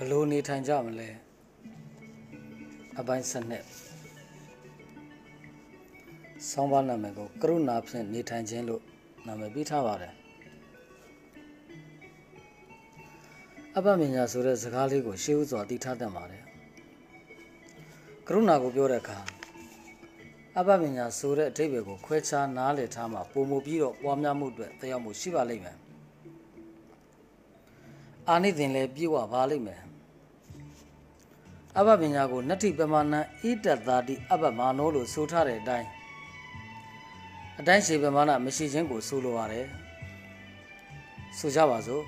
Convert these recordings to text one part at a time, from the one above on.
ဘလို့နေထိုင်ကြမလဲအပိုင်းစနစ်ဆောင်းပါးနာမည်ကိုကရုဏာဖြင့်နေထိုင်ခြင်းလို့နာမည်ပေးထားပါတယ်အပမညာဆိုတဲ့စကားလေးကိုရှေးဥစွာသိထားတတ်ပါတယ်ကရုဏာကိုပြောတဲ့အခါအပမညာဆိုတဲ့အဓိပ္ပာယ်ကိုခွဲခြားနားလည်ထားမှပုံမူပြီးတော့ပွားများမှုအတွက်တရားမှုရှိပါလိမ့်မယ်အာနိသင်လည်းပြေဝပါလိမ့်မယ် အဘပညာကိုနတ္ထိပမာဏဣတတတာတိအဘမာနောလို့ဆိုထားတဲ့အတိုင်းအတိုင်းရှိပမာဏမရှိခြင်းကိုဆိုလိုရတယ်ဆိုကြပါစို့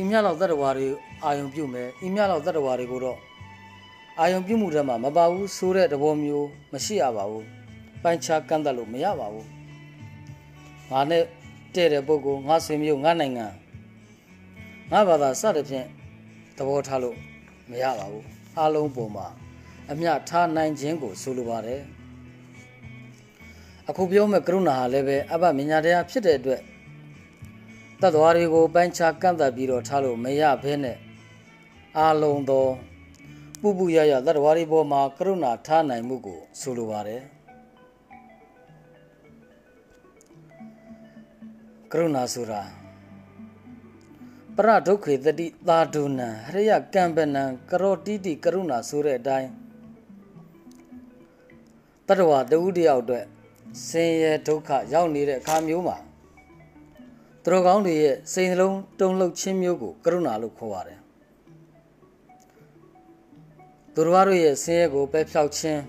ဤမြလောက်တတ္တဝါတွေအာယုံပြုမယ်ဤမြလောက်တတ္တဝါတွေကိုတော့အာယုံပြုမှုတွေမှာမပါဘူးဆိုတဲ့သဘောမျိုးမရှိရပါဘူးပိုင်းခြားကန့်သက်လို့မရပါဘူးငါနဲ့တဲ့တဲ့ပုဂ္ဂိုလ်ငါဆွေမျိုးငါနိုင်ငံငါဘာသာစသဖြင့်သဘောထားလို့ မရပါဘူးအလုံးပုံမှာအမျှထားနိုင်ခြင်းကိုဆိုလိုပါတယ်အခုပြောမဲ့ကရုဏာဟာလည်းပဲအဘမညာတရားဖြစ်တဲ့အတွက်တတ်သွားတွေကိုပိုင်းခြားကန့်သတ်ပြီးတော့ထားလို့မရဘဲနဲ့အလုံးသောပူပူရရတတ်သွားတွေပေါ်မှာကရုဏာထားနိုင်မှုကိုဆိုလိုပါတယ်ကရုဏာဆိုတာ ပရဒုက္ခေတတိသာဒုနံဟရိယကံပနံကရောတိတိကရုဏာဆိုတဲ့အတိုင်းတတဝတဝုတယောက်အတွက်ဆင်းရဲဒုက္ခရောက်နေတဲ့အခါမျိုးမှာသူတော်ကောင်းတွေရဲ့စိတ်နှလုံးတုန်လှုပ်ခြင်းမျိုးကိုကရုဏာလို့ခေါ်ပါတယ်သူတော်တို့ရဲ့ဆင်းရဲကိုပဲဖြောက်ခြင်း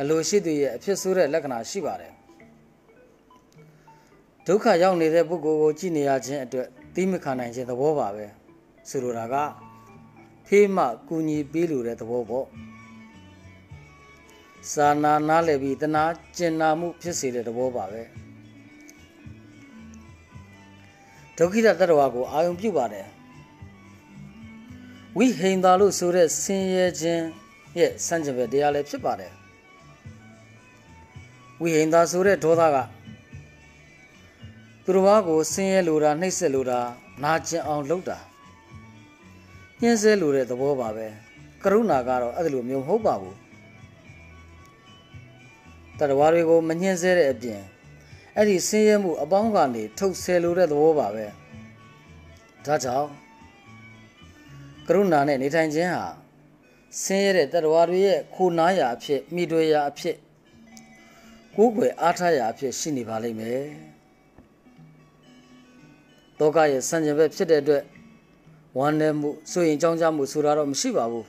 အလိုရှိသူရဲ့အဖြစ်ဆိုးတဲ့လက္ခဏာရှိပါတယ်ဒုက္ခရောက်နေတဲ့ပုဂ္ဂိုလ်ကိုကြည့်နေရခြင်းအတွက် သိမခံနိုင်ခြင်းသဘောပါပဲဆိုလိုတာကဖေးမှကူညီပေးလို့တဲ့သဘောပေါ့စာနာနားလည်ပြီးတနာကျင်နာမှုဖြစ်စေတဲ့သဘောပါပဲဒုက္ခိတတ္တဝါကိုအာယုံပြုပါတယ်ဝိဟိန်သာလို့ဆိုတဲ့ဆင်းရဲခြင်းရဲ့စံကျင်ဘက်တရားလည်းဖြစ်ပါတယ်ဝိဟိန်သာဆိုတဲ့ဒေါသက သူတော်ဘာကိုဆင်းရဲလိုတာနှိပ်စက်လိုတာနာကျင်အောင်လုပ်တာညှင်းဆဲလိုတဲ့သဘောပါပဲကရုဏာကတော့အဲ့လိုမျိုးမဟုတ်ပါဘူးတတဝါတွေကိုမညှင်းဆဲတဲ့အပြင်အဲ့ဒီဆင်းရဲမှုအပေါင်းကနေထုတ်ဆဲလိုတဲ့သဘောပါပဲဒါကြောင့်ကရုဏာနဲ့နေထိုင်ခြင်းဟာဆင်းရဲတဲ့တတဝါတွေရဲ့ခိုနားရာအဖြစ်မိတွေရာအဖြစ်ကိုယ်ွယ်အားထားရာအဖြစ်ရှိနေပါလိမ့်မယ် တောကရဲ့ဆန့်ကျင်ဘက်ဖြစ်တဲ့အတွက်ဝမ်းနည်းမှုစိုးရင်ကြောင်းကြမှုဆိုတာတော့မရှိပါဘူး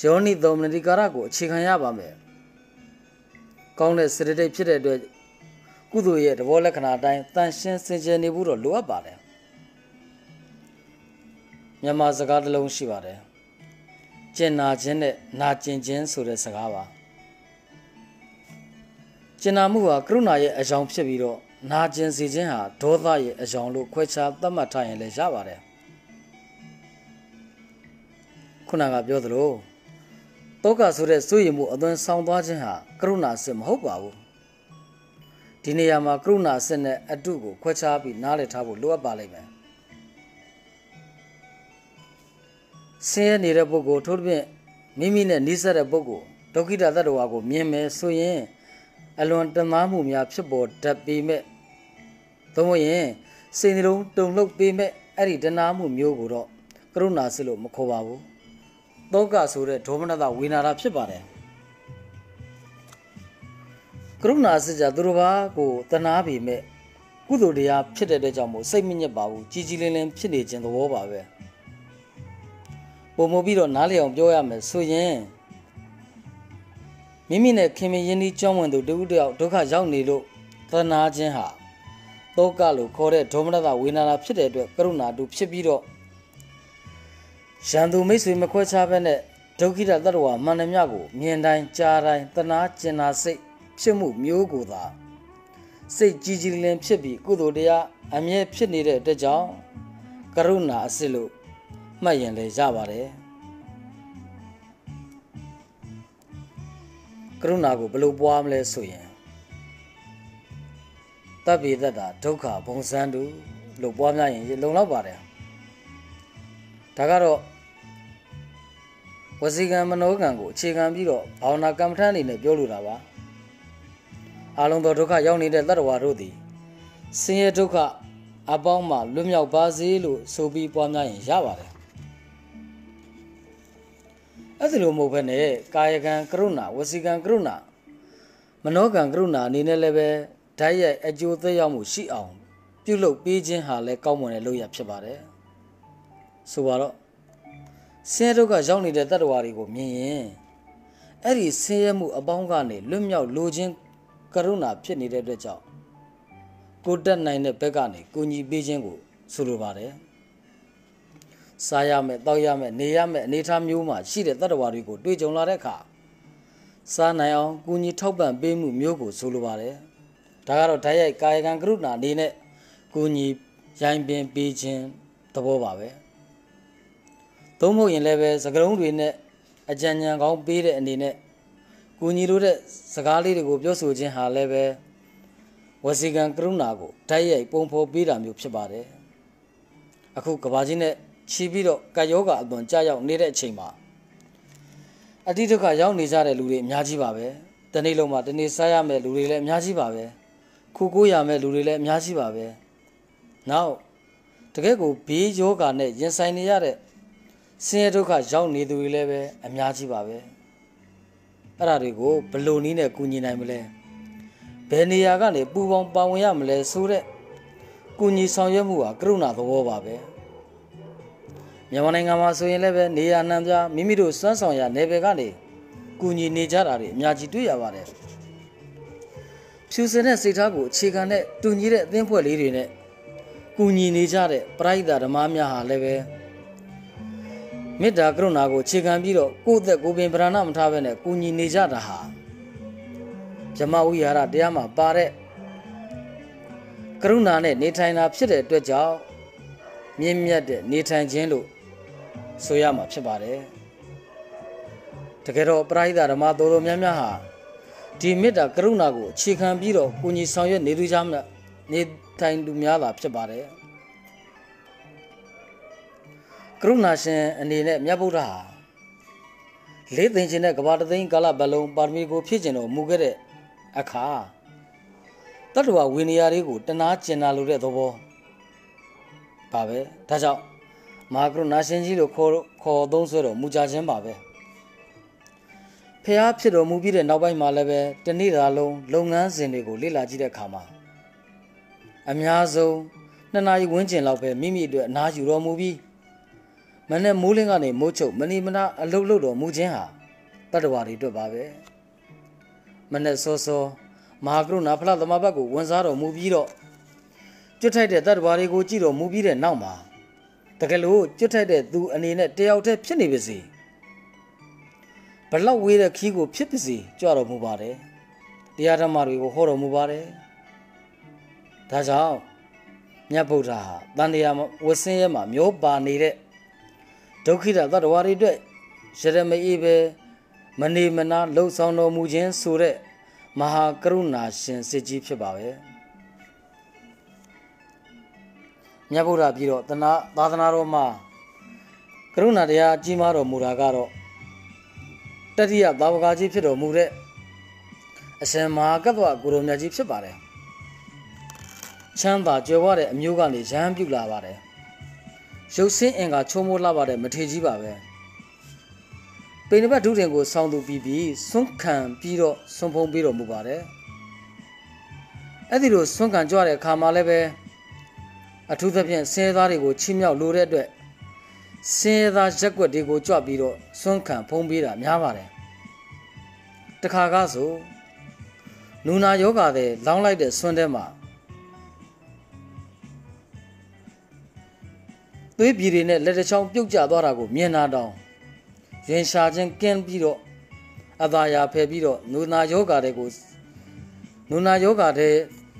ယောနိသောမနတိကာရကိုအခြေခံရပါမယ်ကောင်းတဲ့စေတသိက်ဖြစ်တဲ့အတွက်ကုသိုလ်ရဲ့သဘောလက္ခဏာအတိုင်းတန်ရှင်းစင်ကြယ်နေဖို့တော့လိုအပ်ပါတယ်မြန်မာစကားတစ်လုံးရှိပါတယ်ကျင်နာခြင်းနဲ့နာကျင်ခြင်းဆိုတဲ့စကားပါကျင်နာမှုဟာကရုဏာရဲ့အကြောင်းဖြစ်ပြီးတော့ နာကျင်စေခြင်းဟာဒေါသရဲ့အကြောင်းလို့ခွဲခြားသတ်မှတ်ထားရင်လည်းရပါတယ်ခုနကပြောသလိုတောကဆိုတဲ့စိုးရိမ်မှုအသွင်ဆောင်သွားခြင်းဟာကရုဏာစစ်မဟုတ်ပါဘူးဒီနေရာမှာကရုဏာစစ်နဲ့အတုကိုခွဲခြားပြီးနားလည်ထားဖို့လိုအပ်ပါလိမ့်မယ်ဆင်းရဲနေတဲ့ပုဂ္ဂိုလ်ထို့ပြင်မိမိနဲ့နှိစက်တဲ့ပုဂ္ဂိုလ်ဒုက္ခိတသတ္တဝါကိုမြင်မယ်ဆိုရင်အလွန်တမားမှုများဖြစ်ပေါ်တတ်ပေမဲ့ သို့မဟုတ်ရင်စိတ်နှလုံးတုန်လှုပ်ပေမဲ့အဲ့ဒီတနာမှုမျိုးကိုတော့ကရုဏာစစ်လို့မခေါ်ပါဘူးတောကဆိုတဲ့ဒေါမနတဝေနာတာဖြစ်ပါတယ်ကရုဏာစစ်ကြသူတို့ဘာကိုတနာပေမဲ့ကုသိုလ်တရားဖြစ်တဲ့အတွက်ကြောင့်မို့စိတ်မညစ်ပါဘူးကြီးကြီးလင်းလင်းဖြစ်နေခြင်းသဘောပါပဲပုံမပြီးတော့နားလည်အောင်ပြောရမယ်ဆိုရင်မိမိနဲ့ခင်မင်းရင်းနှီးကြောင်းဝင်သူတဦးတယောက်ဒုက္ခရောက်နေလို့သနာခြင်းဟာ တောကလို့ခေါ်တဲ့ဒေါမနတဝေနာနာဖြစ်တဲ့အတွက်ကရုဏာတူဖြစ်ပြီးတော့ရန်သူမိတ်ဆွေမခွဲခြားဘဲနဲ့ဒုက္ခိတတ္တဝါမန္တမြကိုမြင်တိုင်းကြားတိုင်းတနာကျင်နာစိတ်ဖြစ်မှုမျိုးကိုသာစိတ်ကြီးကြီးလင်းဖြစ်ပြီးကုသိုလ်တရားအမြဲဖြစ်နေတဲ့အတွက်ကြောင့်ကရုဏာအစစ်လို့မှတ်ရင်လည်းရပါတယ်ကရုဏာကိုဘယ်လိုပွားမလဲဆိုရင် တပ်ပေတ္တာဒုက္ခဘုံစံတူလို့ပွားများရင်လုံလောက်ပါတယ်ဒါကတော့ဝစီကံမနောကံကိုအခြေခံပြီးတော့ဘာဝနာကမ္မထန်အနေနဲ့ပြောလိုတာပါအလုံးသောဒုက္ခရောက်နေတဲ့တတ္တဝါတို့သည်ဆင်းရဲဒုက္ခအပေါင်းမှလွတ်မြောက်ပါစေလို့ဆိုပြီးပွားများရင်ရပါတယ်အဲ့ဒီလိုမဟုတ်ဘဲနဲ့ကာယကံကရုဏာဝစီကံကရုဏာမနောကံကရုဏာအနေနဲ့လည်းပဲ ဓာတ်ရိုက်အကျိုးသက်ရောက်မှုရှိအောင်ပြုလုပ်ပေးခြင်းဟာလည်းကောင်းမွန်တဲ့လုပ်ရဖြစ်ပါတယ်ဆိုပါတော့ဆင်းရဲဒုက္ခရောက်နေတဲ့တတ္တဝါတွေကိုမြင်ရင်အဲ့ဒီဆင်းရဲမှုအပေါင်းကနေလွတ်မြောက်လိုခြင်းကရုဏာဖြစ်နေတဲ့အတွက်ကြောင့်ကိုတက်နိုင်တဲ့ဘက်ကနေကိုညီပေးခြင်းကိုဆိုလိုပါတယ်စားရမယ်တောက်ရမယ်နေရမယ်အနေထားမျိုးမှာရှိတဲ့တတ္တဝါတွေကိုတွေ့ကြုံလာတဲ့အခါစားနိုင်အောင်ကိုညီထောက်ပံ့ပေးမှုမျိုးကိုဆိုလိုပါတယ် ဒါကတော့ဓာတ်ရိုက်ကာယကံကရုဏာအနေနဲ့ကိုညီရိုင်းပင်ပေးခြင်းသဘောပါပဲသုံးဖို့ရင်လည်းပဲစကလုံးတွေနဲ့အကြံဉာဏ်ကောင်းပေးတဲ့အနေနဲ့ကိုညီတို့တဲ့စကားလေးတွေကိုပြောဆိုခြင်းဟာလည်းပဲဝစီကံကရုဏာကိုဓာတ်ရိုက်ပုံဖော်ပေးတာမျိုးဖြစ်ပါတယ်အခုကဘာကြီးနဲ့ချီပြီးတော့ကာယောဂအသွင်ကြာရောက်နေတဲ့အချိန်မှာအတိဒုက္ခရောက်နေကြတဲ့လူတွေအများကြီးပါပဲတနေ့လုံးမှာတနေ့စားရမယ့်လူတွေလည်းအများကြီးပါပဲ ခုကိုရမယ့်လူတွေလည်းအများကြီးပါပဲနောက်တကယ်ကိုဘေးယောဂနဲ့ရင်ဆိုင်နေရတဲ့ဆင်းရဲဒုက္ခရောက်နေသူတွေလည်းပဲအများကြီးပါပဲအဲ့ဒါတွေကိုဘယ်လိုနည်းနဲ့ကူညီနိုင်မလဲဘယ်နေရာကနေပူပေါင်းပါဝင်ရမလဲဆိုတဲ့ကူညီဆောင်ရွက်မှုဟာကရုဏာသဘောပါပဲမြန်မာနိုင်ငံမှာဆိုရင်လည်းပဲနေရာနှံပြမိမိတို့စွမ်းဆောင်ရနယ်ပယ်ကနေကူညီနေကြတာတွေအများကြီးတွေ့ရပါတယ် ဖြူစင်တဲ့စိတ်ထားကိုအခြေခံတဲ့တူညီတဲ့အသင်းဖွဲ့လေးတွေနဲ့ကူညီနေကြတဲ့ပရိသတ်ဓမ္မများဟာလည်းပဲမေတ္တာကရုဏာကိုအခြေခံပြီးတော့ကိုယ့်အသက်ကိုယ်ပင်ဗရဏမထားဘဲနဲ့ကူညီနေကြတာဟာဇမဝိဟာရတရားမှာပါတဲ့ကရုဏာနဲ့နေထိုင်တာဖြစ်တဲ့အတွက်ကြောင့်မြင့်မြတ်တဲ့နေထိုင်ခြင်းလို့ဆိုရမှာဖြစ်ပါတယ်တကယ်တော့ပရိသတ်ဓမ္မတော်တော်များများဟာ ဒီမေတ္တာကရုဏာကိုအခြေခံပြီးတော့ကိုကြီးဆောင်ရွက်နေသူကြမှာနေထိုင်သူများသာဖြစ်ပါတယ်ကရုဏာရှင်အနေနဲ့မြတ်ဗုဒ္ဓဟာလေးသိင်ခြင်းနဲ့ကဘာတသိန်းကာလဘလုံးပါရမီကိုဖြည့်ကျင်တော်မူခဲ့တဲ့အခါတတ္တဝဝိနည်းတွေကိုတနာကျင်နာလိုတဲ့သဘောပါပဲဒါကြောင့်မဟာကရုဏာရှင်ကြီးလို့ခေါ်ခေါ်သုံးဆွဲတော်မူကြခြင်းပါပဲ ဖះဖြစ်တော်မူပြီးတဲ့နောက်ပိုင်းမှာလည်းပဲတနေ့သာလုံးလုပ်ငန်းစဉ်တွေကိုလေ့လာကြည့်တဲ့အခါမှာအများဆုံးနှစ်နာရီဝန်းကျင်လောက်ပဲမိမိအတွက်အနားယူတော်မူပြီးမနဲ့မိုးလင်းကနေမိုးချုပ်မနီမနာအလုတ်လုတ်တော်မူခြင်းဟာတတ္တဝါတွေအတွက်ပါပဲမနဲ့စောစောမဟာကရုဏာဖလားသမဘတ်ကိုဝန်စားတော်မူပြီးတော့ကျွတ်ထိုက်တဲ့တတ္တဝါတွေကိုကြည့်တော်မူပြီးတဲ့နောက်မှာတကယ်လို့ကျွတ်ထိုက်တဲ့သူအနေနဲ့တယောက်တည်းဖြစ်နေပါစေ ဘလောက်ဝေးတဲ့ခီးကိုဖြစ်ပါစေကြွတော်မူပါတယ်တရားဓမ္မတွေကိုဟောတော်မူပါတယ်ဒါကြောင့်မြတ်ဗုဒ္ဓဟာတန်တရားဝဆင်းရဲမှာမျိုးပါနေတဲ့ဒုက္ခိတသတ္တဝါတွေအတွက်ရရမအေးပဲမနေမနာလှုပ်ဆောင်တော်မူခြင်းဆိုတဲ့မဟာကရုဏာရှင်စစ်ကြီးဖြစ်ပါပဲမြတ်ဗုဒ္ဓပြီးတော့တနာသာသနာတော်မှာကရုဏာတရားကြီးမားတော်မူတာကတော့ တတိယဘာဝကကြီးဖြစ်တော်မူတဲ့အရှင်မဟာကတ္တဝကိုရောမြတ်ကြီးဖြစ်ပါတယ်ချမ်းသာကြွယ်ဝတဲ့အမျိုးကနေရဟန်းပြုလာပါတယ်ရုပ်ဆင်းအင်္ဂါချုံမိုးလှပတဲ့မထေကြီးပါပဲပိဏဘတ်ဒုတင်ကိုဆောင်းသူပြီးပြီးဆွန့်ခံပြီးတော့ဆွန့်ဖုံးပြီးတော်မူပါတယ်အဲ့ဒီလိုဆွန့်ခံကြွတဲ့အခါမှာလည်းပဲအထူးသဖြင့်ဆင်းရဲသားတွေကိုချီးမြှောက်လိုတဲ့အတွက် ဆင်းရဲသားရက်ွက်တွေကိုကြွပြီးတော့ဆွန့်ခံဖုံးပေးတာများပါတယ်တခါကားဆိုနူနာယောဂါတဲ့လောင်းလိုက်တဲ့ဆွန့်ထဲမှာသွေးပြည်တွေနဲ့လက်တချောင်းပြုတ်ကျသွားတာကိုမြင်လာတော့ရင်ရှာခြင်းကင်းပြီးတော့အသာယာဖယ်ပြီးတော့နူနာယောဂါတဲ့ကိုနူနာယောဂါတဲ့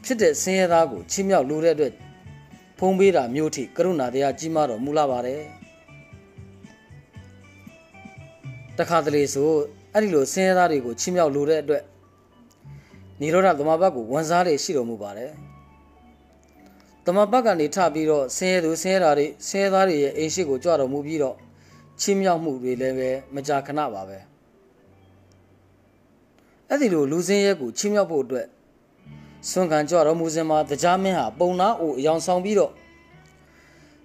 ဖြစ်တဲ့ဆင်းရဲသားကိုချီးမြှောက်လိုတဲ့အတွက်ဖုံးပေးတာမျိုးထိကရုဏာတရားကြီးမားတော်မူလာပါတယ် တခါတလေဆိုအဲ့ဒီလိုဆင်းရဲသားတွေကိုချီးမြှောက်လိုတဲ့အတွက်နိရောဓသမဘတ်ကိုဝန်စားတွေရှိတော်မူပါတယ်တမပတ်ကနေထပြီးတော့ဆင်းရဲသူဆင်းရဲတာတွေဆင်းရဲသားတွေရဲ့အိမ်ရှိကိုကြွတော်မူပြီးတော့ချင်းမြောက်မှုတွေလည်းပဲမကြာခဏပါပဲအဲ့ဒီလိုလူစင်းရဲကိုချင်းမြောက်ဖို့အတွက်ဆွမ်းခံကြွတော်မူစဉ်မှာတရားမင်းဟာပုံနာအိုအယောင်ဆောင်ပြီးတော့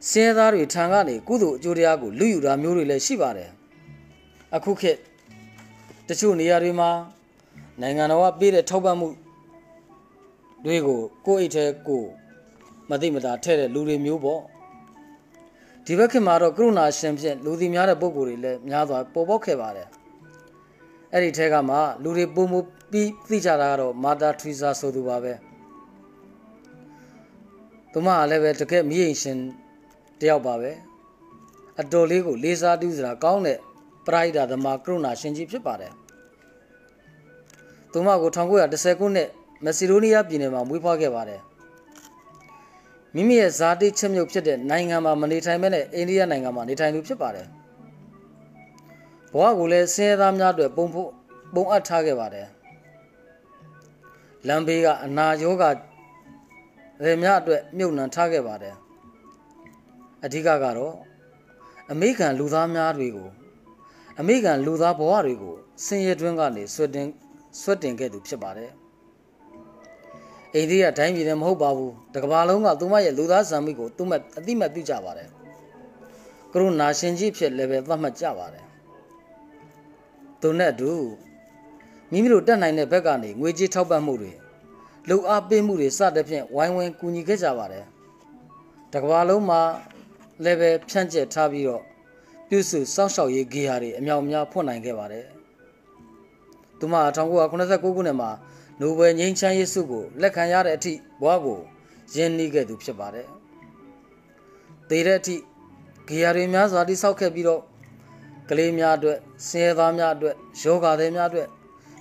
ဆင်းရဲသားတွေထံကနေကုသိုလ်အကျိုးတရားကိုလူယူတာမျိုးတွေလည်းရှိပါတယ် အခုခေတ်တချို့နေရာတွေမှာနိုင်ငံတော်ကပေးတဲ့ထောက်ပံ့မှုတွေကိုကိုယ့်အိတ်ထဲကိုမသိမသာထဲ့တဲ့လူတွေမျိုးပေါ့ဒီဘက်ခင်မှာတော့ကရုဏာရှင်ဖြင့်လူသိများတဲ့ပုံကိုယ်တွေလည်းများစွာပေါ်ပေါက်ခဲ့ပါတယ်အဲ့ဒီထဲကမှလူတွေပုံမပြီးသိကြတာကတော့မာတာထရီဇာဆိုသူပါပဲသူမကလည်းပဲတကယ်မိရင်ရှင်တယောက်ပါပဲအတော်လေးကိုလေးစားတူးစရာကောင်းတဲ့ ပရိုက်တာသမားကရုဏာရှင်ကြီးဖြစ်ပါတယ်သူမကို1910ခုနှစ်မက်ဆီဒိုးနီးယားပြည်နယ်မှာမွေးဖွားခဲ့ပါတယ်မိမိရဲ့ဇာတိချက်မြုပ်ဖြစ်တဲ့နိုင်ငံမှာမနေထိုင်မဲနဲ့အိန္ဒိယနိုင်ငံမှာနေထိုင်သူဖြစ်ပါတယ်ဘဝကိုလည်းဆင်းရဲသားများအတွက်ပုံဖို့ပုံအပ်ထားခဲ့ပါတယ်လမ်းဘေးကအနာရောဂါတွေများအတွက်မြုပ်နှံထားခဲ့ပါတယ်အဓိကကတော့အမေရိကန်လူသားများတွေကို အမေရိကန်လူသားဘဝတွေကိုဆင်းရဲတွင်းကနေဆွတ်တင်ဆွတ်တင်ခဲ့သူဖြစ်ပါတယ်အိန္ဒိယတိုင်းပြည်နဲ့မဟုတ်ပါဘူးတကဘာလုံးကသူမရဲ့လူသားဆံမိကိုသူမအတိမတ်ပြုကြပါတယ်ကရုဏာရှင်ကြီးဖြစ်လည်းပဲသတ်မှတ်ကြပါတယ်သူနဲ့အတူမိမိတို့တက်နိုင်တဲ့ဘက်ကနေငွေကြေးထောက်ပံ့မှုတွေလုံအားပေးမှုတွေစတဲ့ဖြင့်ဝိုင်းဝန်းကူညီခဲ့ကြပါတယ်တကဘာလုံးမှာလည်းပဲဖြန့်ကျက်ထားပြီးတော့ ပြုစုစောင့်ရှောက်ရေးဂေဟာတွေအမြောက်အများဖွင့်နိုင်ခဲ့ပါတယ်သူမ1989ခုနှစ်မှာနိုဘယ်ငြိမ်းချမ်းရေးဆုကိုလက်ခံရတဲ့အထိဘဝကိုရင်းနှီးခဲ့သူဖြစ်ပါတယ်။သေတဲ့အထိဂေယတွေများစွာတိဆောက်ခဲ့ပြီးတော့ကလေးများအတွက်ဆင်းရဲသားများအတွက်ယောဂါတွေများအတွက်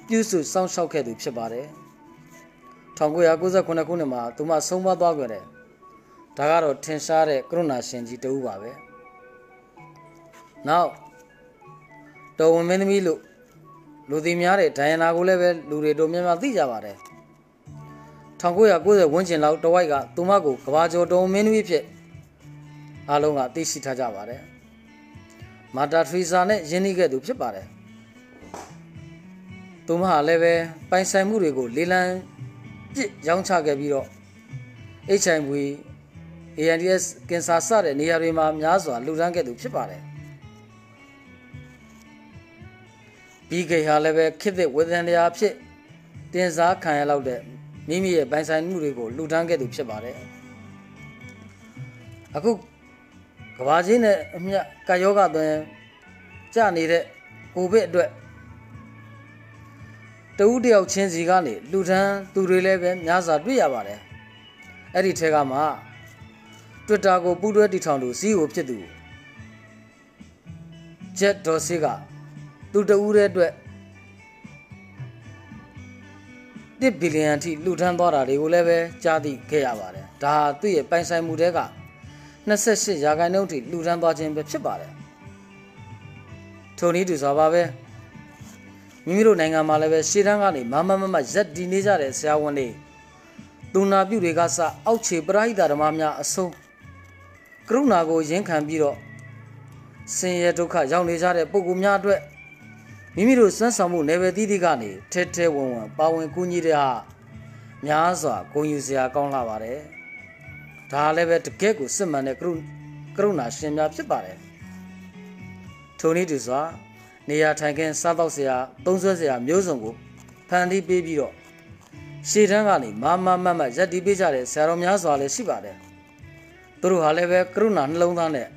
ပြုစုစောင့်ရှောက်ခဲ့သူဖြစ်ပါတယ်။1998ခုနှစ်မှာသူမဆုံးမသွားခဲ့တယ်။ဒါကတော့ထင်ရှားတဲ့ကရုဏာရှင်ကြီးတဦးပါပဲ။ နောက်တော်ဝင်မင်းသမီးလို့လူသိများတဲ့ဒိုင်ယနာကိုလည်းပဲလူတွေတို့များများသိကြပါတယ်1990ဝန်းကျင်လောက်တဝိုက်ကသူမကိုကဘာကျော်တုံမင်းသမီးဖြစ်အားလုံးကသိရှိထားကြပါတယ်မာတာထရီဇာနဲ့ယင်းနှိခဲ့သူဖြစ်ပါတယ်သူမဟာလည်းပဲပိုင်ဆိုင်မှုတွေကိုလေလံပြစ်ရောင်းချခဲ့ပြီးတော့ HIV AIDS ကင်ဆာစတဲ့နေရာတွေမှာများစွာလူဒန်းခဲ့သူဖြစ်ပါတယ် ပြီးခေဟာလည်းပဲခစ်တဲ့ဝေဒန်တရားဖြစ်တင်စားခံရလောက်တဲ့မိမိရဲ့ပိုင်ဆိုင်မှုတွေကိုလှူဒန်းခဲ့သူဖြစ်ပါတယ်အခုကဘာကြီးနဲ့အမြကာယောဂသွင်းကြနေတဲ့ကိုဗစ်အတွက်တဦးတယောက်ချင်းစီကနေလှူဒန်းသူတွေလည်းပဲများစွာတွေ့ရပါတယ်အဲ့ဒီထဲကမှ Twitter ကိုပူးတွဲတည်ထောင်သူ CEO ဖြစ်သူ Jet Dorsey က သူတဦးတဲ့အတွက်1ဘီလီယံအထိလှူဒန်းသွားတာတွေကိုလည်းပဲကြားသိခဲ့ရပါတယ်ဒါဟာသူ့ရဲ့ပိုင်ဆိုင်မှုတွေက28ရာခိုင်နှုန်းထိလှူဒန်းသွားခြင်းပဲဖြစ်ပါတယ်ထိုနည်းတူစွာပါပဲမိမိတို့နိုင်ငံမှာလည်းပဲရှေ့တန်းကနေမမမမရက်တည်နေကြတဲ့ဆရာဝန်တွေသူနာပြုတွေကစအောက်ခြေပရိသတ်ဓမ္မများအဆုံးကရုဏာကိုရင်းခံပြီးတော့ဆင်းရဲဒုက္ခရောက်နေကြတဲ့ပုဂ္ဂိုလ်များအတွက် မိမိတို့စွမ်းဆောင်မှုနယ်ပယ်သီးသီးကနေထဲထဲဝင်ဝင်ပါဝင်ကူညီတဲ့ဟာများစွာဂုဏ်ယူစရာကောင်းလာပါတယ်။ဒါလည်းပဲတကယ့်ကိုစစ်မှန်တဲ့ကရုကရုဏာရှင်များဖြစ်ပါတယ်။ထိုနည်းတူစွာနေရာထိုင်ခင်းစားတော့စရာသုံးဆွဲစရာမျိုးစုံကိုဖန်တီးပေးပြီးတော့ရှေ့တန်းကနေမာမမတ်မတ်ရက်တီးပေးကြတဲ့ဆရာတော်များစွာလည်းရှိပါတယ်။သူတို့ဟာလည်းပဲကရုဏာနှလုံးသားနဲ့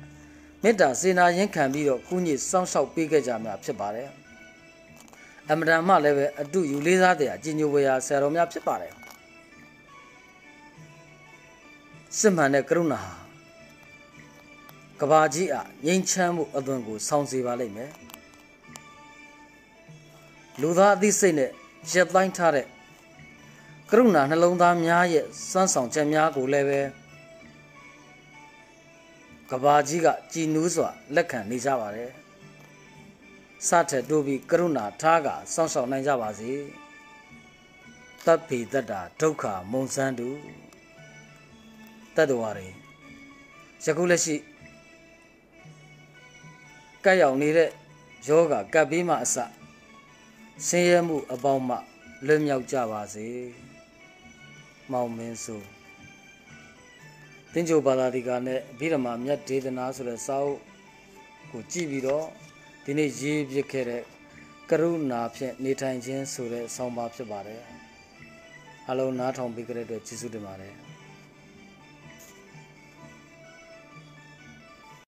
မေတ္တာစေနာရင်းခံပြီးတော့ကုညီစောင့်ရှောက်ပေးခဲ့ကြမှာဖြစ်ပါတယ်။ အမတန်မှလည်းပဲအတူယူလေးစားတဲ့အကျဉ်းချုပ်ဝေရာဆရာတော်များဖြစ်ပါတယ်စစ်မှန်တဲ့ကရုဏာကဘာကြီးအငြိမ်းချမ်းမှုအသွင်ကိုဆောင်းစေပါလိမ့်မယ်လူသားအသိစိတ်နဲ့ရက်တိုင်းထားတဲ့ကရုဏာနှလုံးသားများရဲ့စွမ်းဆောင်ချက်များကိုလည်းပဲကဘာကြီးကကြည်နူးစွာလက်ခံနေကြပါတယ် စထက်တိုးပြီးကရုဏာထားကစောင့်ရှောက်နိုင်ကြပါစေတပ်ပေတ္တာဒုက္ခမုံစန်းတူတတ္တဝါတွေယခုလက်ရှိကပ်ရောက်နေတဲ့ယောဂကပ်ပြီးမှအစဆင်းရဲမှုအပေါင်းမှလွတ်မြောက်ကြပါစေမောင်မင်းဆိုတင်းကြိုဘာသာဒီကနဲ့အဘိဓမ္မာမြတ်ဒေသနာဆိုတဲ့စာအုပ်ကိုကြည့်ပြီးတော့ ဒီနေ့ရေးပြခဲ့တဲ့ကရုဏာဖြင့်နေထိုင်ခြင်းဆိုတဲ့ဆောင်းပါးဖြစ်ပါတယ်အလုံးနားထောင်ပေးကြတဲ့အတွက်ကျေးဇူးတင်ပါတယ်